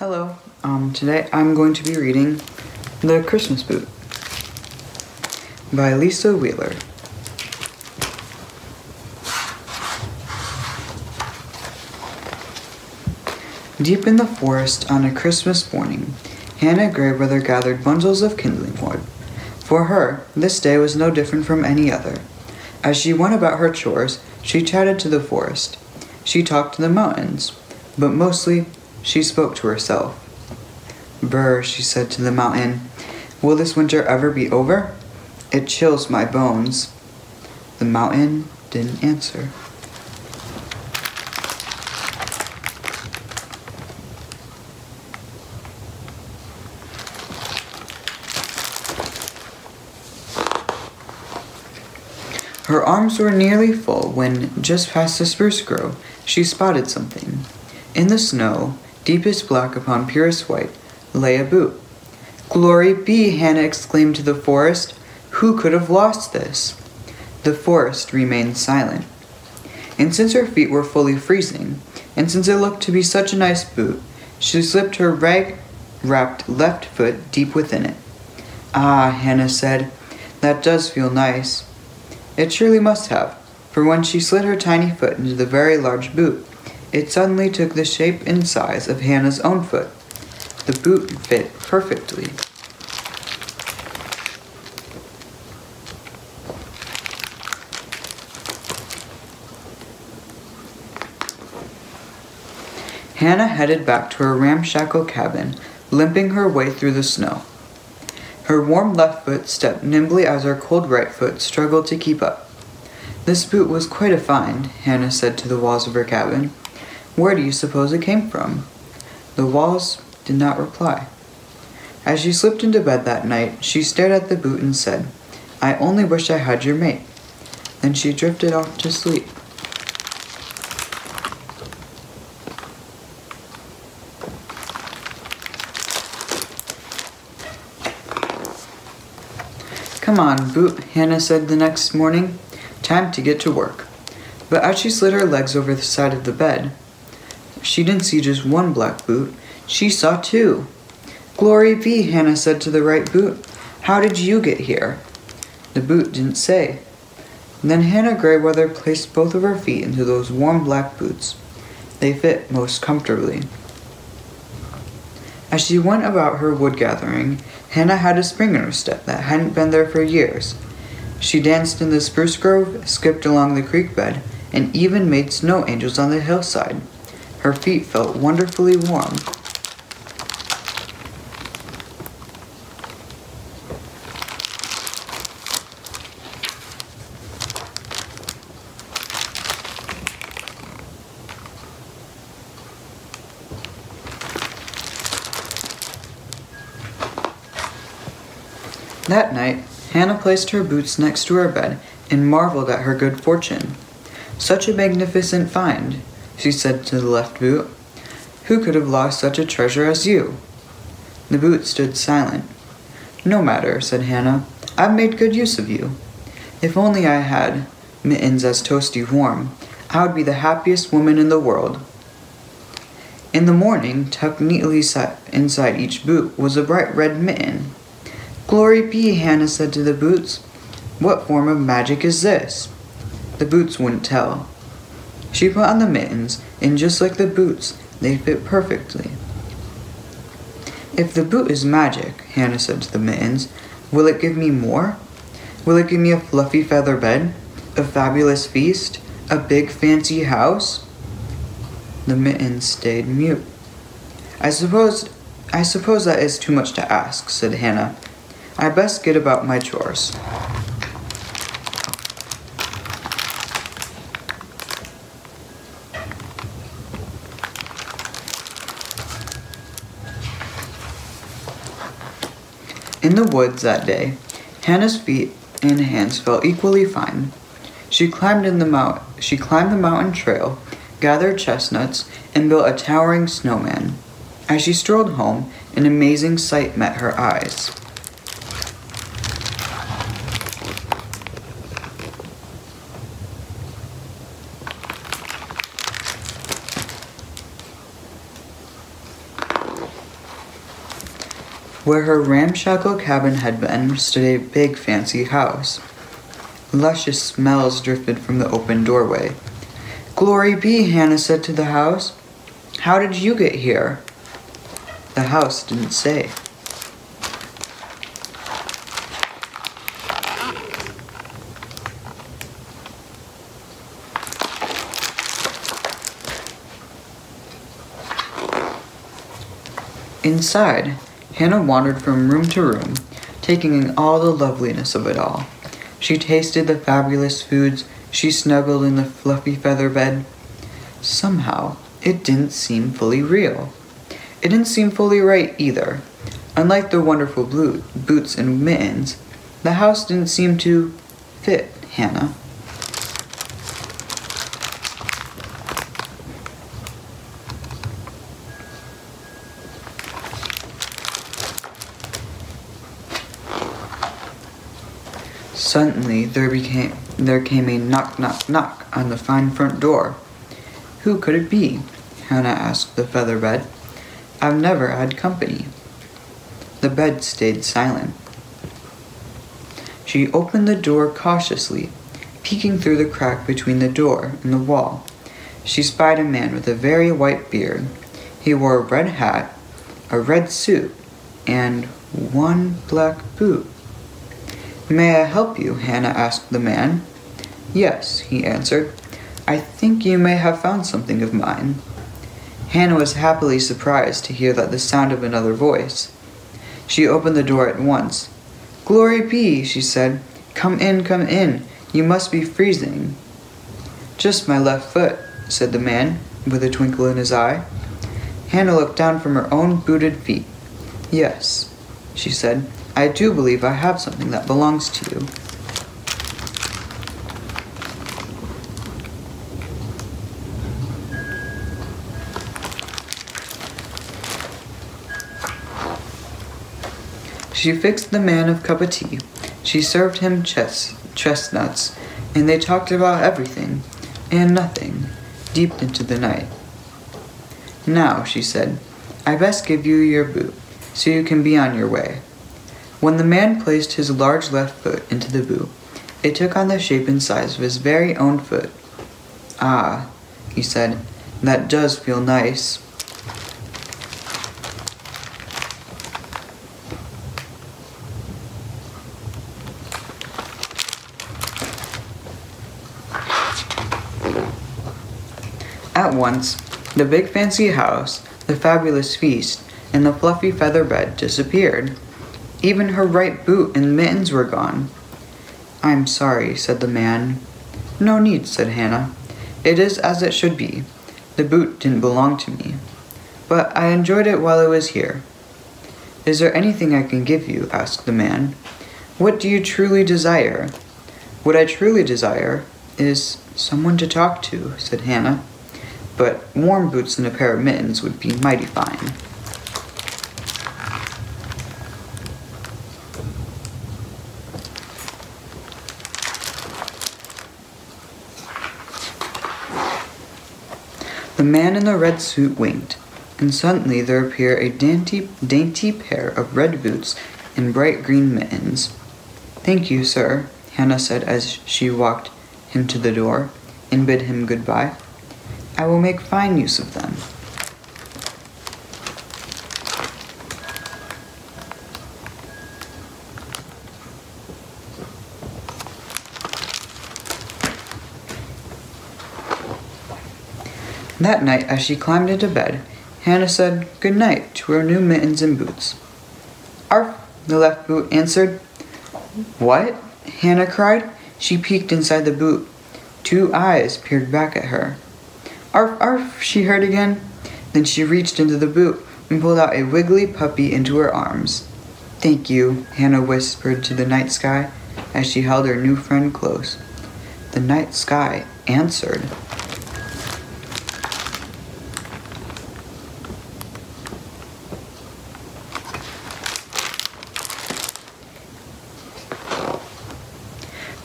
Um, today I'm going to be reading The Christmas Boot by Lisa Wheeler. Deep in the forest on a Christmas morning, Hannah Greyweather gathered bundles of kindling wood. For her, this day was no different from any other. As she went about her chores, she chatted to the forest. She talked to the mountains, but mostly she spoke to herself. Brr, she said to the mountain, will this winter ever be over? It chills my bones. The mountain didn't answer. Her arms were nearly full when, just past the spruce grove, she spotted something. In the snow, deepest black upon purest white, lay a boot. Glory be, Hannah exclaimed to the forest. Who could have lost this? The forest remained silent. And since her feet were fully freezing, and since it looked to be such a nice boot, she slipped her rag wrapped left foot deep within it. Ah, Hannah said, that does feel nice. It surely must have, for when she slid her tiny foot into the very large boot, it suddenly took the shape and size of Hannah's own foot. The boot fit perfectly. Hannah headed back to her ramshackle cabin, limping her way through the snow. Her warm left foot stepped nimbly as her cold right foot struggled to keep up. This boot was quite a find, Hannah said to the walls of her cabin. Where do you suppose it came from? The walls did not reply. As she slipped into bed that night, she stared at the boot and said, I only wish I had your mate. Then she drifted off to sleep. Come on, Boot, Hannah said the next morning. Time to get to work. But as she slid her legs over the side of the bed, she didn't see just one black boot, she saw two. Glory be, Hannah said to the right boot. How did you get here? The boot didn't say. then Hannah Greyweather placed both of her feet into those warm black boots. They fit most comfortably. As she went about her wood gathering, Hannah had a spring in her step that hadn't been there for years. She danced in the spruce grove, skipped along the creek bed, and even made snow angels on the hillside. Her feet felt wonderfully warm. That night, Hannah placed her boots next to her bed and marveled at her good fortune. Such a magnificent find, she said to the left boot. Who could have lost such a treasure as you? The boot stood silent. No matter, said Hannah. I've made good use of you. If only I had mittens as toasty warm, I would be the happiest woman in the world. In the morning, tucked neatly inside each boot was a bright red mitten. Glory be, Hannah said to the boots. What form of magic is this? The boots wouldn't tell. She put on the mittens, and just like the boots, they fit perfectly. If the boot is magic, Hannah said to the mittens, will it give me more? Will it give me a fluffy feather bed, a fabulous feast, a big fancy house? The mittens stayed mute. I suppose I suppose that is too much to ask, said Hannah. I best get about my chores. In the woods that day, Hannah's feet and hands felt equally fine. She climbed in the mount she climbed the mountain trail, gathered chestnuts, and built a towering snowman. As she strolled home, an amazing sight met her eyes. Where her ramshackle cabin had been stood a big fancy house. Luscious smells drifted from the open doorway. Glory be, Hannah said to the house. How did you get here? The house didn't say. Inside, Hannah wandered from room to room, taking in all the loveliness of it all. She tasted the fabulous foods, she snuggled in the fluffy feather bed. Somehow, it didn't seem fully real. It didn't seem fully right either. Unlike the wonderful blue boots and mittens, the house didn't seem to fit Hannah. Suddenly there became there came a knock knock knock on the fine front door. Who could it be? Hannah asked the feather bed. I've never had company. The bed stayed silent. She opened the door cautiously, peeking through the crack between the door and the wall. She spied a man with a very white beard. He wore a red hat, a red suit, and one black boot. May I help you? Hannah asked the man. Yes, he answered. I think you may have found something of mine. Hannah was happily surprised to hear that the sound of another voice. She opened the door at once. Glory be, she said. Come in, come in. You must be freezing. Just my left foot, said the man, with a twinkle in his eye. Hannah looked down from her own booted feet. Yes, she said. I do believe I have something that belongs to you. She fixed the man of cup of tea. She served him chest, chestnuts, and they talked about everything and nothing deep into the night. Now, she said, I best give you your boot so you can be on your way. When the man placed his large left foot into the boot, it took on the shape and size of his very own foot. Ah, he said, that does feel nice. At once, the big fancy house, the fabulous feast, and the fluffy feather bed disappeared. Even her right boot and mittens were gone. I'm sorry, said the man. No need, said Hannah. It is as it should be. The boot didn't belong to me. But I enjoyed it while it was here. Is there anything I can give you? asked the man. What do you truly desire? What I truly desire is someone to talk to, said Hannah. But warm boots and a pair of mittens would be mighty fine. The man in the red suit winked, and suddenly there appeared a dainty, dainty pair of red boots and bright green mittens. Thank you, sir, Hannah said as she walked him to the door and bid him good goodbye. I will make fine use of them. That night, as she climbed into bed, Hannah said good night to her new mittens and boots. Arf, the left boot answered. What? Hannah cried. She peeked inside the boot. Two eyes peered back at her. Arf, arf, she heard again. Then she reached into the boot and pulled out a wiggly puppy into her arms. Thank you, Hannah whispered to the night sky as she held her new friend close. The night sky answered.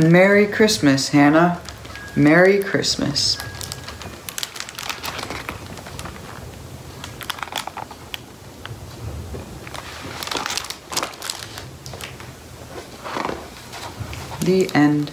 Merry Christmas, Hannah. Merry Christmas. The end.